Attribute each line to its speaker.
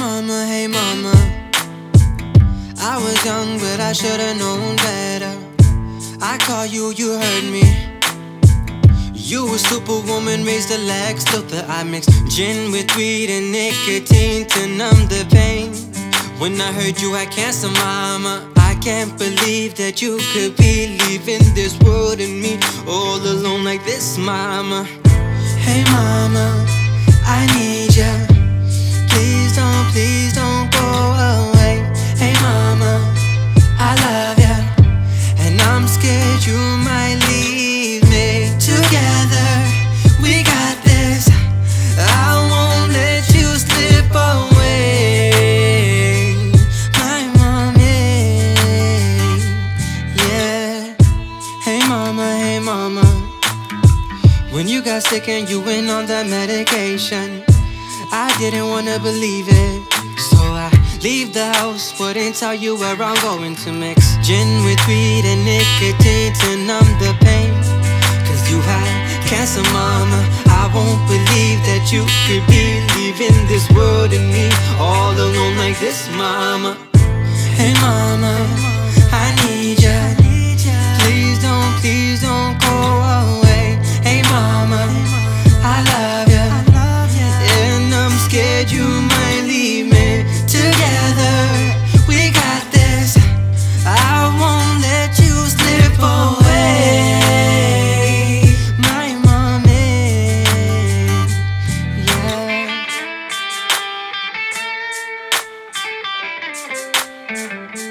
Speaker 1: mama, hey mama I was young but I should've known better I call you, you heard me you a superwoman, raised the legs took the I mixed gin with weed and nicotine to numb the pain. When I heard you had cancer, mama, I can't believe that you could be leaving this world and me all alone like this, mama. Hey, mama, I need ya. Please please don't go away. Hey, mama, I love ya. And I'm scared you might leave me. Together, we got this. I won't let you slip away. My mommy, yeah. Hey, mama, hey, mama. When you got sick and you went on that medication, I didn't wanna believe it. The house, wouldn't tell you where I'm going to mix gin with weed and nicotine to numb the pain. Cause you had cancer, mama. I won't believe that you could be leaving this world and me all alone like this, mama. Hey, mama, I yeah.